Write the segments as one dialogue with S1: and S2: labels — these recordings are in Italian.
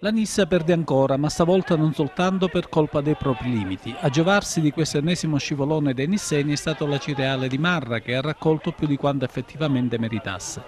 S1: La Nissa perde ancora, ma stavolta non soltanto per colpa dei propri limiti. A giovarsi di questo ennesimo scivolone dei nisseni è stato la Cireale di Marra, che ha raccolto più di quanto effettivamente meritasse.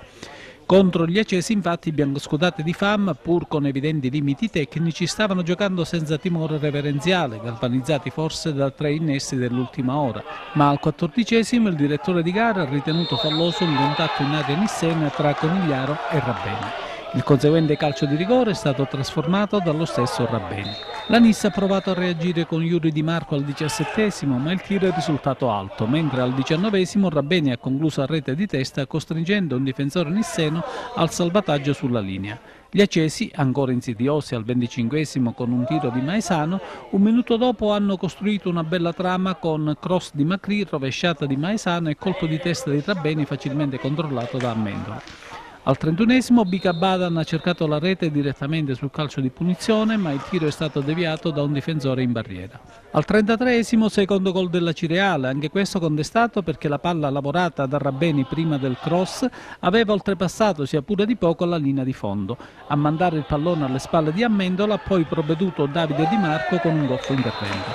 S1: Contro gli accesi infatti i biancoscudati di FAM, pur con evidenti limiti tecnici, stavano giocando senza timore reverenziale, galvanizzati forse da tre innesti dell'ultima ora. Ma al quattordicesimo il direttore di gara ha ritenuto falloso un contatto in area nissena tra Conigliaro e Rabbeni. Il conseguente calcio di rigore è stato trasformato dallo stesso Rabbeni. La Nissa ha provato a reagire con Yuri Di Marco al diciassettesimo, ma il tiro è risultato alto, mentre al diciannovesimo Rabbeni ha concluso a rete di testa costringendo un difensore nisseno al salvataggio sulla linea. Gli accesi, ancora insidiosi al venticinquesimo con un tiro di Maesano, un minuto dopo hanno costruito una bella trama con cross di Macri, rovesciata di Maesano e colpo di testa di Rabbeni facilmente controllato da Amendola. Al trentunesimo Bica Badan ha cercato la rete direttamente sul calcio di punizione ma il tiro è stato deviato da un difensore in barriera. Al trentatreesimo secondo gol della Cireale, anche questo contestato perché la palla lavorata da Rabbeni prima del cross aveva oltrepassato sia pure di poco la linea di fondo. A mandare il pallone alle spalle di Ammendola ha poi provveduto Davide Di Marco con un goffo intervento.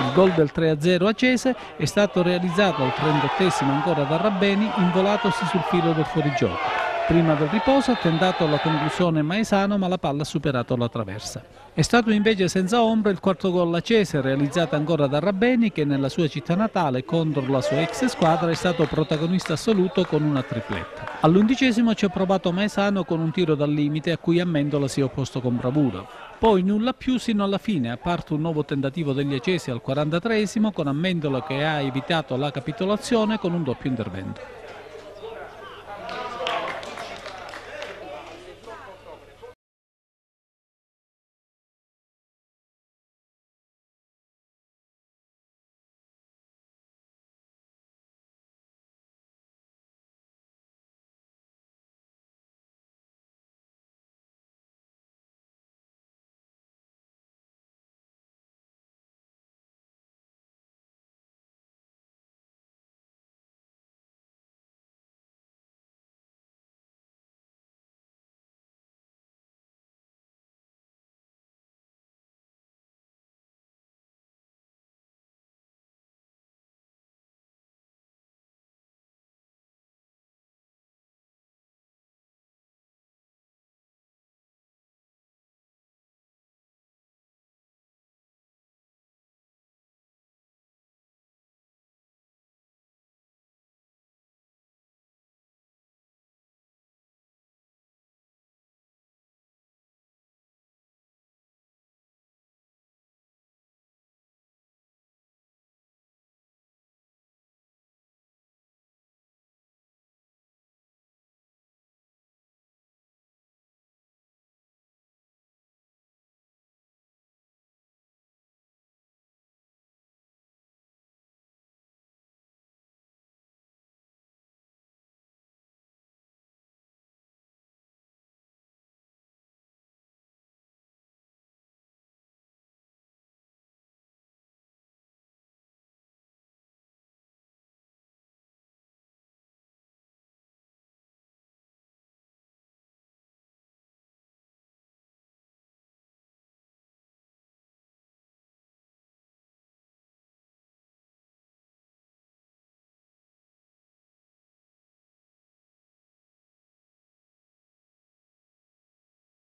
S1: Il gol del 3-0 a Cese è stato realizzato al 38 ancora da Rabbeni, involatosi sul filo del fuorigioco. Prima del riposo ha tentato la conclusione Maesano ma la palla ha superato la traversa. È stato invece senza ombra il quarto gol a Cese realizzato ancora da Rabbeni che nella sua città natale contro la sua ex squadra è stato protagonista assoluto con una tripletta. All'undicesimo ci ha provato Maesano con un tiro dal limite a cui Amendola si è opposto con bravura. Poi nulla più sino alla fine, a parte un nuovo tentativo degli accesi al 43esimo con Amendola che ha evitato la capitolazione con un doppio intervento.